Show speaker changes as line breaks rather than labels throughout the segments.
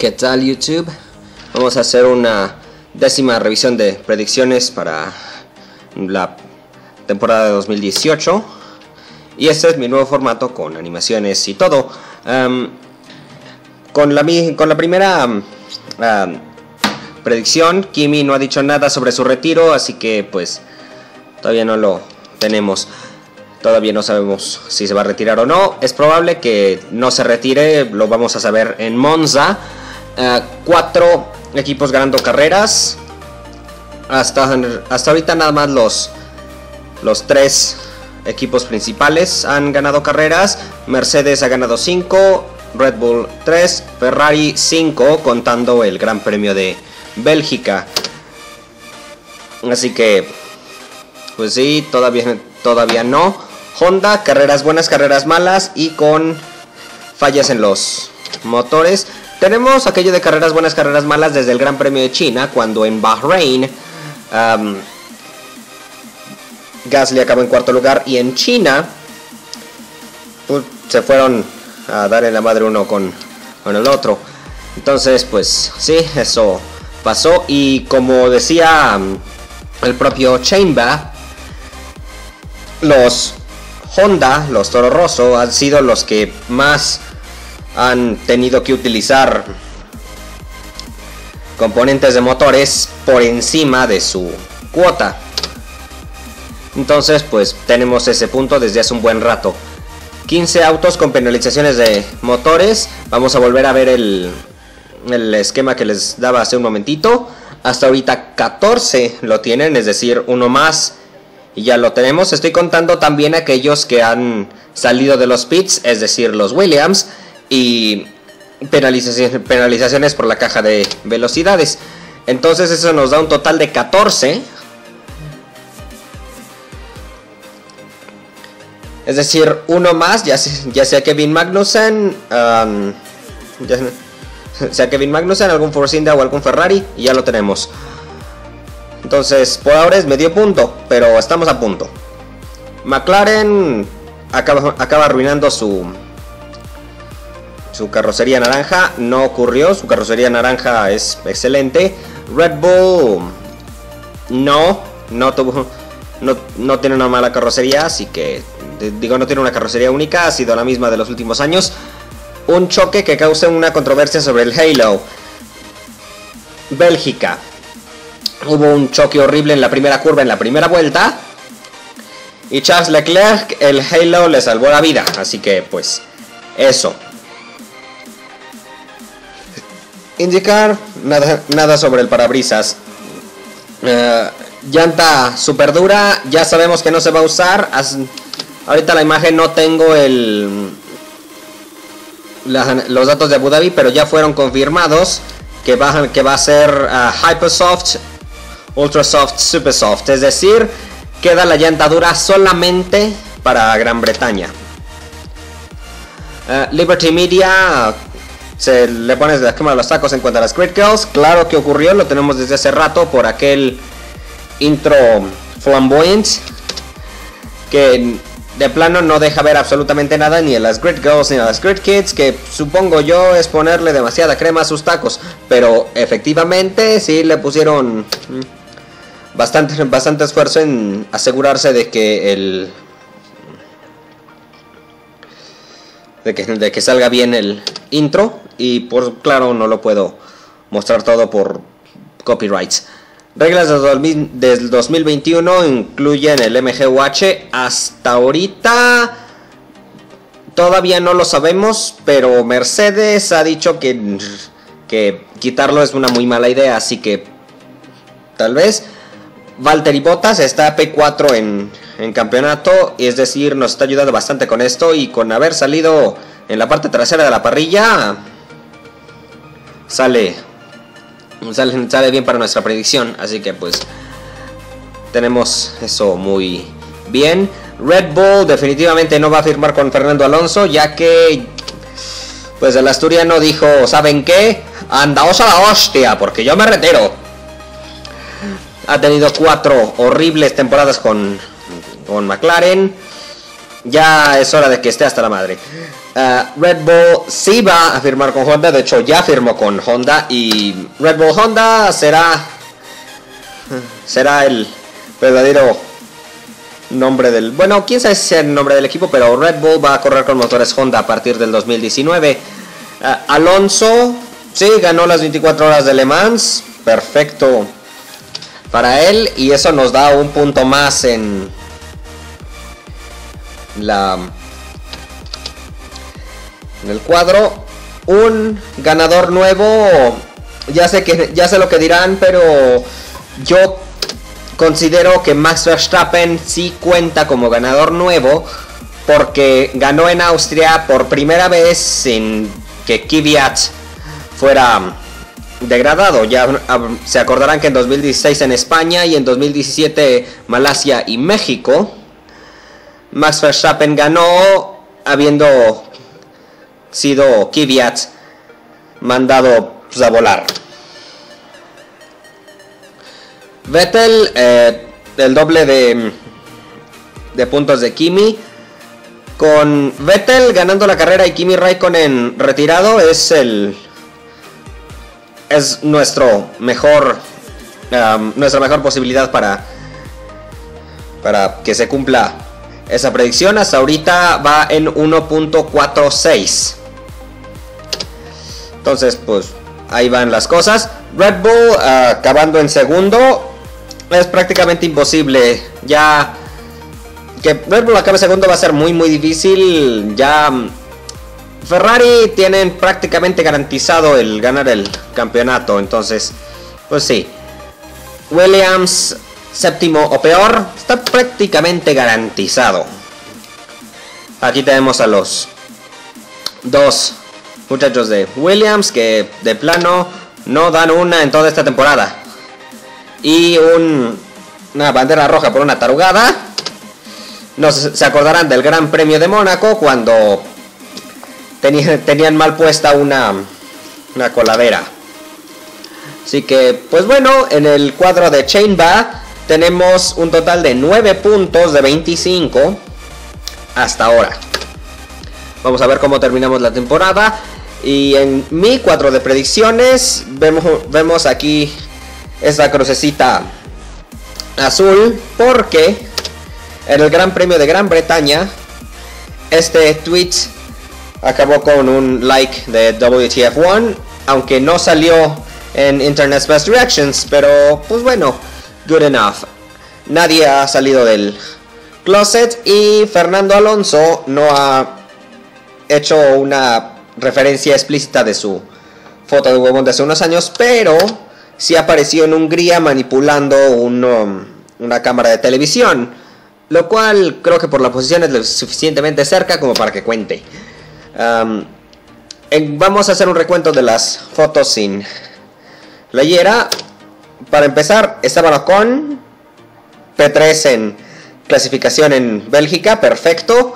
¿Qué tal YouTube? Vamos a hacer una décima revisión de predicciones para la temporada de 2018 y este es mi nuevo formato con animaciones y todo. Um, con, la, con la primera um, predicción, Kimi no ha dicho nada sobre su retiro, así que pues todavía no lo tenemos. Todavía no sabemos si se va a retirar o no. Es probable que no se retire, lo vamos a saber en Monza. Eh, cuatro equipos ganando carreras. Hasta, hasta ahorita nada más los, los tres equipos principales han ganado carreras. Mercedes ha ganado 5, Red Bull 3, Ferrari 5, contando el Gran Premio de Bélgica. Así que, pues sí, todavía, todavía no. Honda, carreras buenas, carreras malas y con fallas en los motores. Tenemos aquello de carreras buenas, carreras malas desde el Gran Premio de China, cuando en Bahrein um, Gasly acabó en cuarto lugar y en China pues, se fueron a dar en la madre uno con, con el otro. Entonces, pues sí, eso pasó y como decía um, el propio Chamber, los Honda, los Toro Rosso, han sido los que más han tenido que utilizar componentes de motores por encima de su cuota. Entonces, pues tenemos ese punto desde hace un buen rato. 15 autos con penalizaciones de motores. Vamos a volver a ver el, el esquema que les daba hace un momentito. Hasta ahorita 14 lo tienen, es decir, uno más y ya lo tenemos. Estoy contando también aquellos que han salido de los pits, es decir, los Williams y penalizaciones, por la caja de velocidades. Entonces eso nos da un total de 14. Es decir, uno más, ya, sea Kevin Magnussen, ya sea Kevin Magnussen, algún Force India o algún Ferrari, y ya lo tenemos. Entonces, por ahora es medio punto, pero estamos a punto. McLaren acaba, acaba arruinando su, su carrocería naranja. No ocurrió, su carrocería naranja es excelente. Red Bull no, no tuvo, no, no tiene una mala carrocería, así que digo no tiene una carrocería única, ha sido la misma de los últimos años. Un choque que causa una controversia sobre el Halo. Bélgica. Hubo un choque horrible en la primera curva, en la primera vuelta. Y Charles Leclerc, el Halo, le salvó la vida. Así que, pues, eso. Indicar nada, nada sobre el parabrisas. Eh, llanta super dura, ya sabemos que no se va a usar. ahorita la imagen no tengo el los datos de Abu Dhabi, pero ya fueron confirmados que va, que va a ser uh, Hypersoft Ultra Soft, Super Soft. Es decir, queda la llanta dura solamente para Gran Bretaña. Eh, Liberty Media se le pone la quema de los tacos en cuanto a las Grid Girls. Claro que ocurrió, lo tenemos desde hace rato por aquel intro flamboyant que de plano no deja ver absolutamente nada ni a las Grid Girls ni a las Grid Kids, que supongo yo es ponerle demasiada crema a sus tacos, pero efectivamente sí le pusieron bastante, bastante esfuerzo en asegurarse de que el de que, salga bien el intro y por claro no lo puedo mostrar todo por copyrights. Reglas del 2021 incluyen el MGUH. Hasta ahorita todavía no lo sabemos, pero Mercedes ha dicho que, que quitarlo es una muy mala idea, así que tal vez Valtteri Bottas está P4 en, en campeonato, es decir, nos está ayudando bastante con esto y con haber salido en la parte trasera de la parrilla, sale, sale, sale bien para nuestra predicción, así que pues tenemos eso muy bien. Red Bull definitivamente no va a firmar con Fernando Alonso, ya que pues el asturiano dijo, ¿saben qué? Andaos a la hostia, porque yo me retiro ha tenido cuatro horribles temporadas con, con McLaren. Ya es hora de que esté hasta la madre. Ah, Red Bull sí va a firmar con Honda, de hecho ya firmó con Honda y Red Bull Honda será será el verdadero nombre del bueno, quién sabe si es el nombre del equipo, pero Red Bull va a correr con motores Honda a partir del 2019. Ah, Alonso sí ganó las 24 horas de Le Mans, perfecto para él y eso nos da un punto más en la en el cuadro un ganador nuevo. Ya sé que ya sé lo que dirán, pero yo considero que Max Verstappen sí cuenta como ganador nuevo porque ganó en Austria por primera vez sin que Kvyat fuera degradado. Ya se acordarán que en 2016 en España y en 2017 Malasia y México Max Verstappen ganó habiendo sido Kvyat mandado pues, a volar. Vettel, eh, el doble de, de puntos de Kimi. Con Vettel ganando la carrera y Kimi Raikkonen retirado es el es nuestro mejor nuestra mejor posibilidad para para que se cumpla esa predicción. Hasta ahorita va en 1.46. Entonces, pues ahí van las cosas. Red Bull acabando en segundo. Es prácticamente imposible. Ya que Red Bull acabe segundo va a ser muy muy difícil. Ya Ferrari tienen prácticamente garantizado el ganar el campeonato. Entonces, pues sí. Williams séptimo o peor está prácticamente garantizado. Aquí tenemos a los dos muchachos de Williams que de plano no dan una en toda esta temporada. Y una bandera roja por una tarugada. No se acordarán del Gran Premio de Mónaco cuando tenían mal puesta una, una coladera. Así que, pues bueno, en el cuadro de Chainba tenemos un total de 9 puntos de 25 hasta ahora. Vamos a ver cómo terminamos la temporada. Y en mi cuadro de predicciones vemos, vemos aquí esta crucecita azul porque en el Gran Premio de Gran Bretaña este tweet acabó con un like de WTF1 aunque no salió en Internet's Best Reactions pero pues bueno good enough nadie ha salido del closet y Fernando Alonso no ha hecho una referencia explícita de su foto de huevón de hace unos años, pero sí apareció en Hungría manipulando um, una cámara de televisión, lo cual creo que por la posición es lo suficientemente cerca como para que cuente. Vamos a hacer un recuento de las fotos sin playera. Para empezar, Esteban Ocon, P3 en clasificación en Bélgica, perfecto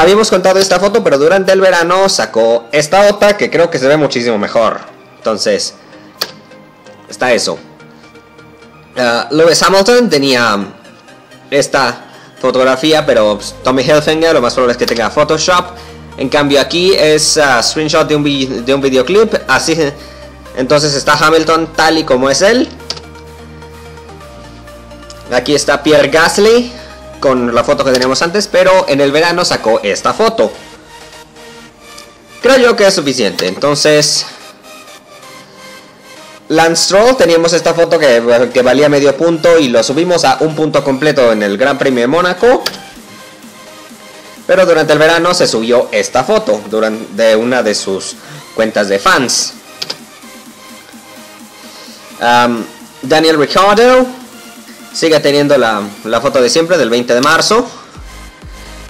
habíamos contado esta foto, pero durante el verano sacó esta otra que creo que se ve muchísimo mejor. Entonces, está eso. Uh, Lewis Hamilton tenía esta fotografía, pero Tommy Hilfiger lo más probable es que tenga Photoshop. En cambio aquí es uh, screenshot de un, de un videoclip. Así, entonces está Hamilton tal y como es él. Aquí está Pierre Gasly con la foto que teníamos antes, pero en el verano sacó esta foto. Creo yo que es suficiente. Entonces, Lance Stroll, teníamos esta foto que, que, valía medio punto y lo subimos a un punto completo en el Gran Premio de Mónaco. Pero durante el verano se subió esta foto durante, de una de sus cuentas de fans. Daniel Ricciardo sigue teniendo la, foto de siempre del 20 de marzo.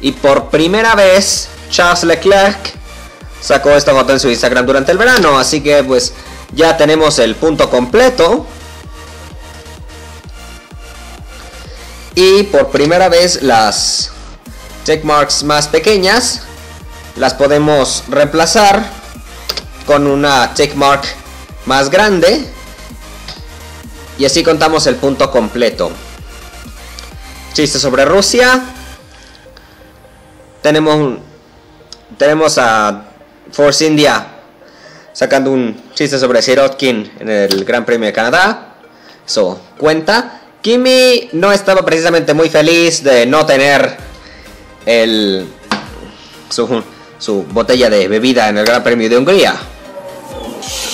Y por primera vez Charles Leclerc sacó esta foto en su Instagram durante el verano. Así que pues ya tenemos el punto completo. Y por primera vez las checkmarks más pequeñas las podemos reemplazar con una checkmark más grande y así contamos el punto completo. Chiste sobre Rusia. Tenemos tenemos a Force India sacando un chiste sobre Sirotkin en el Gran Premio de Canadá. Eso cuenta. Kimi no estaba precisamente muy feliz de no tener el su, su botella de bebida en el Gran Premio de Hungría.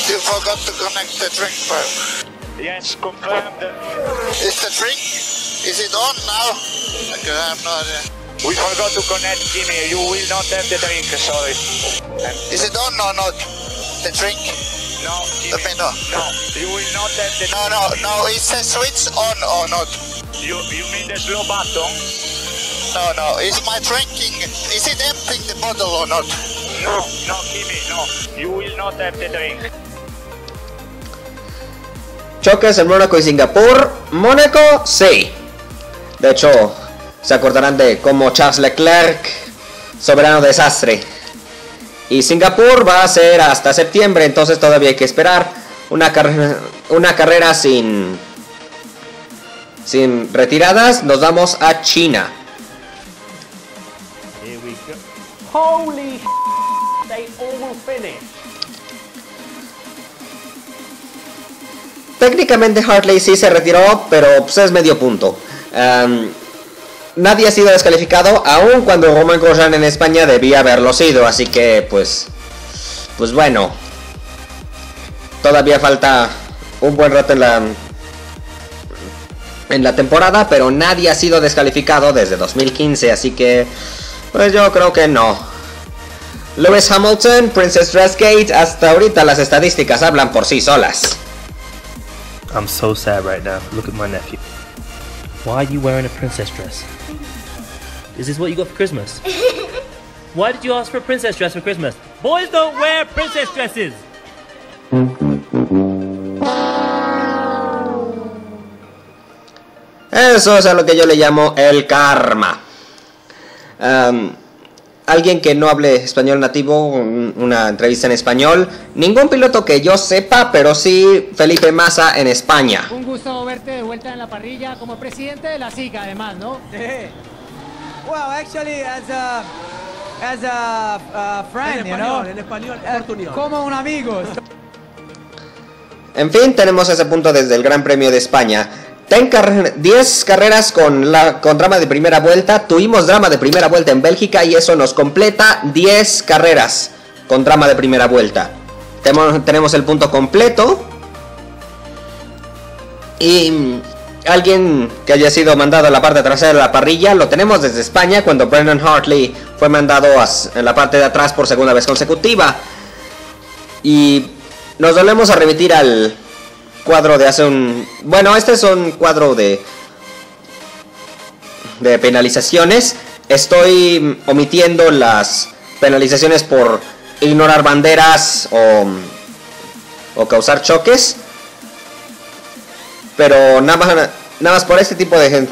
You forgot to connect the drink pipe.
Yes, confirmed.
Is the drink? Is it on now? Okay, I have no idea.
We forgot to connect, Jimmy. You will not have the drink, sorry. And
Is it on or not? The drink?
no, Jimmy,
me know.
no, you will not have the
No, no, no. Is the switch on or not?
You, you mean the slow button?
No, no. Is my drinking? Is it emptying the bottle or not?
No, no, Jimmy, no. You will not have the drink.
Choques en Mónaco y Singapur. Mónaco, sí. De hecho, se acordarán de cómo Charles Leclerc, soberano desastre. Y Singapur va a ser hasta septiembre, entonces todavía hay que esperar una carrera, una carrera sin, sin retiradas. Nos vamos a China.
Holy they all.
Técnicamente Hartley sí se retiró, pero pues, es medio punto. Nadie ha sido descalificado, aun cuando Roman Grosjean en España debía haberlo sido, así que pues, pues bueno, todavía falta un buen rato en la en la temporada, pero nadie ha sido descalificado desde 2015, así que pues yo creo que no. Lewis Hamilton, Princess Dressgate, hasta ahorita las estadísticas hablan por sí solas.
I'm so sad right now. Look at my nephew. Why are you wearing a princess dress? Is this what you got for Christmas? Why did you ask for a princess dress for Christmas? Boys don't wear princess dresses!
Eso es a lo que yo le llamo el karma. Am, alguien que no hable español nativo, un- una entrevista en español. Ningún piloto que yo sepa, pero sí Felipe Massa en España.
Un gusto verte de vuelta en la parrilla como presidente de la SICA, además, ¿no?
Well, actually, as a as a, uh, friend, you know,
en español,
eh, como un amigo.
En fin, tenemos ese punto desde el Gran Premio de España. Ten carre- 10 carreras con, la, con drama de primera vuelta. Tuvimos drama de primera vuelta en Bélgica y eso nos completa 10 carreras con drama de primera vuelta. Temo- tenemos el punto completo. Y mm, alguien que haya sido mandado a la parte trasera de la parrilla lo tenemos desde España cuando Brendan Hartley fue mandado en la parte de atrás por segunda vez consecutiva. Y nos volvemos a remitir al cuadro de hace un... Bueno, este es un cuadro de... De penalizaciones. Estoy omitiendo las penalizaciones por ignorar banderas o... O causar choques. Pero nada más, nada más por este tipo de,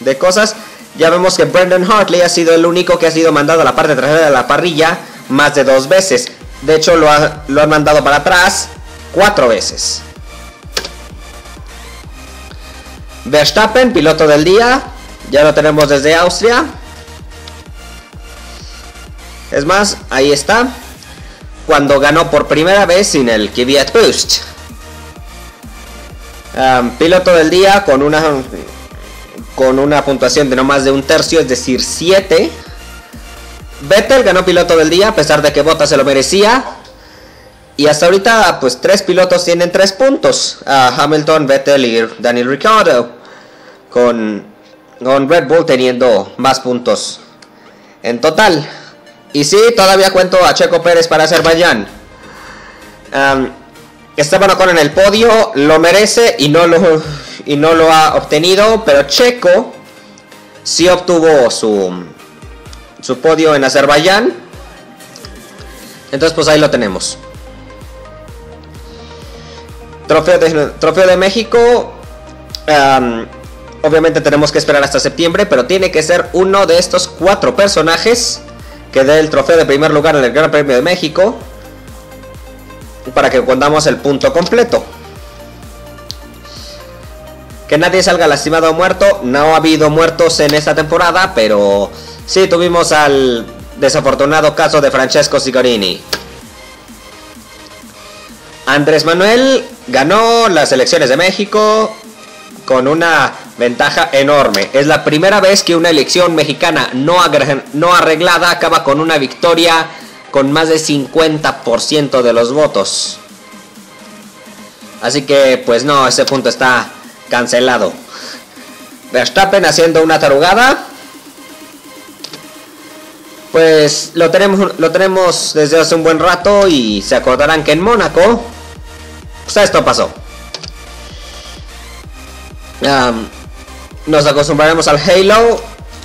de cosas. Ya vemos que Brendan Hartley ha sido el único que ha sido mandado a la parte trasera de la parrilla más de dos veces. De hecho, lo, ha- lo han mandado para atrás cuatro veces. Verstappen, piloto del día. Ya lo tenemos desde Austria. Es más, ahí está. Cuando ganó por primera vez sin el Kvyat Boost. Piloto del día con una con una puntuación de no más de un tercio, es decir, 7. Vettel ganó piloto del día a pesar de que Bottas se lo merecía. Y hasta ahorita, pues tres pilotos tienen tres puntos: a Hamilton, Vettel y Daniel Ricciardo. Con, con Red Bull teniendo más puntos en total. Y sí, todavía cuento a Checo Pérez para Azerbaiyán. Um, Esteban Ocon en el podio, lo merece y no lo, y no lo ha obtenido, pero Checo sí obtuvo su, su podio en Azerbaiyán. Entonces pues ahí lo tenemos. Trofeo de, México. obviamente tenemos que esperar hasta septiembre, pero tiene que ser uno de estos cuatro personajes que dé el trofeo de primer lugar en el Gran Premio de México para que contamos el punto completo. Que nadie salga lastimado o muerto. No ha habido muertos en esta temporada, pero sí tuvimos al desafortunado caso de Francesco Sigorini. Andrés Manuel ganó las elecciones de México con una ventaja enorme. Es la primera vez que una elección mexicana no, arreglada acaba con una victoria con más de 50% de los votos. Así que, pues no, ese punto está cancelado. Verstappen haciendo una tarugada. Pues lo tenemos, lo tenemos desde hace un buen rato y se acordarán que en Mónaco, pues esto pasó. Nos acostumbraremos al Halo,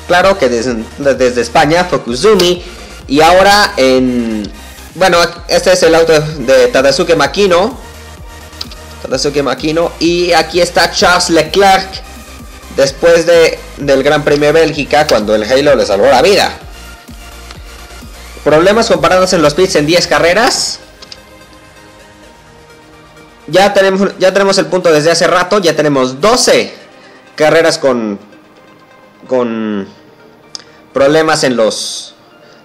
claro que desde, desde España, Fukuzumi, y ahora en... Bueno, este es el auto de Tadasuke Makino. Tadasuke Makino. Y aquí está Charles Leclerc. Después de, del Gran Premio Bélgica, cuando el Halo le salvó la vida. Problemas comparados en los pits en 10 carreras. Ya tenemos, ya tenemos el punto desde hace rato. Ya tenemos 12 carreras con, con problemas en los,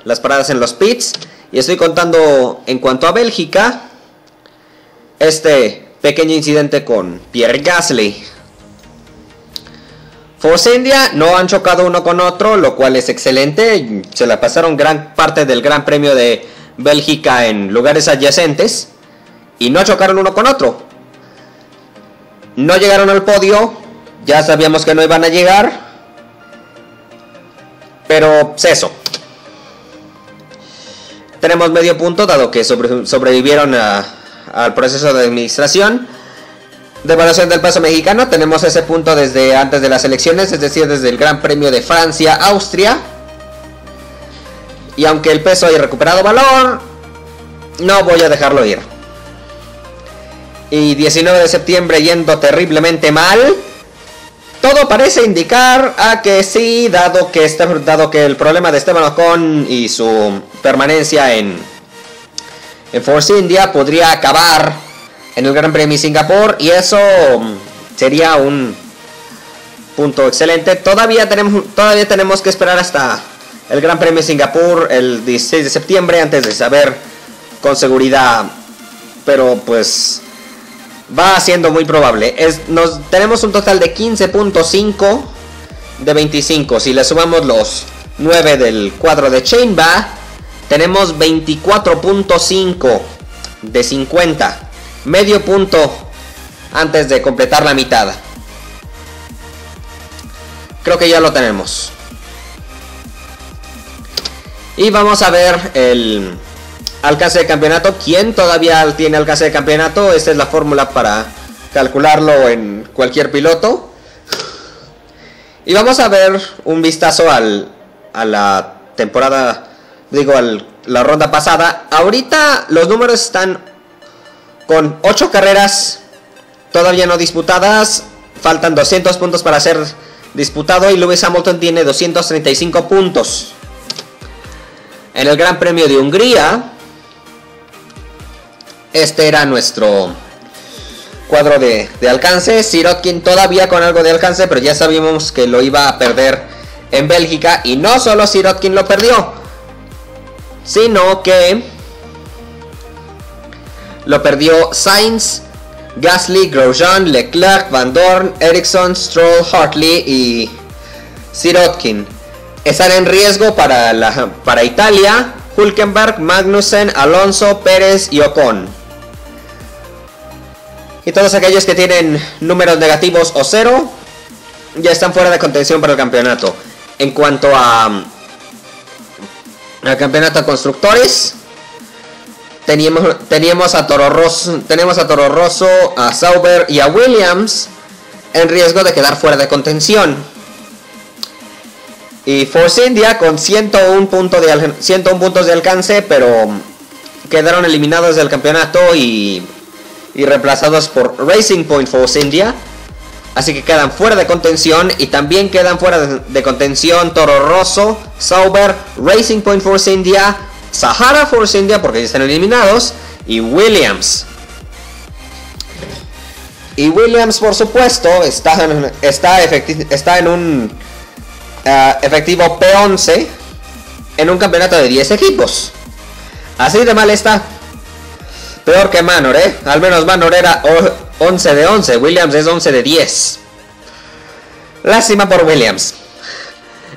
las paradas en los pits. Y estoy contando en cuanto a Bélgica. Este pequeño incidente con Pierre Gasly. Force India no han chocado uno con otro, lo cual es excelente. Se la pasaron gran parte del Gran Premio de Bélgica en lugares adyacentes y no chocaron uno con otro. No llegaron al podio, ya sabíamos que no iban a llegar, pero eso. Tenemos medio punto dado que sobre- sobrevivieron al proceso de administración. De evaluación del paso mexicano tenemos ese punto desde antes de las elecciones, es decir, desde el Gran Premio de Francia, Austria. Y aunque el peso haya recuperado valor, no voy a dejarlo ir. Y 19 de septiembre yendo terriblemente mal. Todo parece indicar a que sí, dado que, este- dado que el problema de Esteban Ocon y su permanencia en, en Force India podría acabar en el Gran Premio Singapur y eso mm, sería un punto excelente. Todavía tenemos, todavía tenemos que esperar hasta el Gran Premio Singapur el 16 de septiembre antes de saber con seguridad, pero pues va siendo muy probable. Nos, tenemos un total de 15.5 de 25. Si le sumamos los 9 del cuadro de Chainba, tenemos 24.5 de 50. Medio punto antes de completar la mitad. Creo que ya lo tenemos. Y vamos a ver el alcance de campeonato. ¿Quién todavía tiene alcance de campeonato? Esta es la fórmula para calcularlo en cualquier piloto. Y vamos a ver un vistazo al, a la temporada, digo, a la ronda pasada. Ahorita los números están con 8 carreras todavía no disputadas. Faltan 200 puntos para ser disputado y Lewis Hamilton tiene 235 puntos. En el Gran Premio de Hungría, este era nuestro cuadro de, alcance. Sirotkin todavía con algo de alcance, pero ya sabíamos que lo iba a perder en Bélgica. Y no solo Sirotkin lo perdió, sino que lo perdió Sainz, Gasly, Grosjean, Leclerc, Van Dorn, Ericsson, Stroll, Hartley y Sirotkin. Están en riesgo para, para Italia, Hulkenberg, Magnussen, Alonso, Pérez y Ocon. Y todos aquellos que tienen números negativos o cero ya están fuera de contención para el campeonato. En cuanto a al campeonato constructores, teníamos, teníamos a Toro Rosso, tenemos a Toro Rosso, a Sauber y a Williams en riesgo de quedar fuera de contención. Y Force India con 101, punto de, al- 101 puntos de alcance, pero quedaron eliminados del campeonato y, y reemplazados por Racing Point Force India. Así que quedan fuera de contención y también quedan fuera de, contención Toro Rosso, Sauber, Racing Point Force India, Sahara Force India porque ya están eliminados y Williams. Y Williams por supuesto está en, está está en un ah, efectivo P11 en un campeonato de 10 equipos. Así de mal está. Peor que Manor, ¿eh? Al menos Manor era o- 11 de 11. Williams es 11 de 10. Lástima por Williams.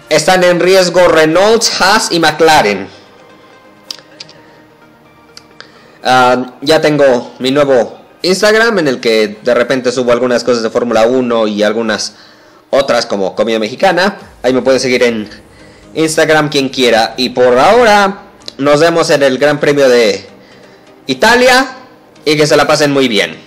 Están en riesgo Renault, Haas y McLaren. Ah, ya tengo mi nuevo Instagram en el que de repente subo algunas cosas de Fórmula 1 y algunas otras como comida mexicana. Ahí me puede seguir en Instagram quien quiera. Y por ahora nos vemos en el Gran Premio de Italia y que se la pasen muy bien.